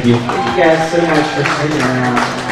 Thank you. Thank you guys so much for coming around.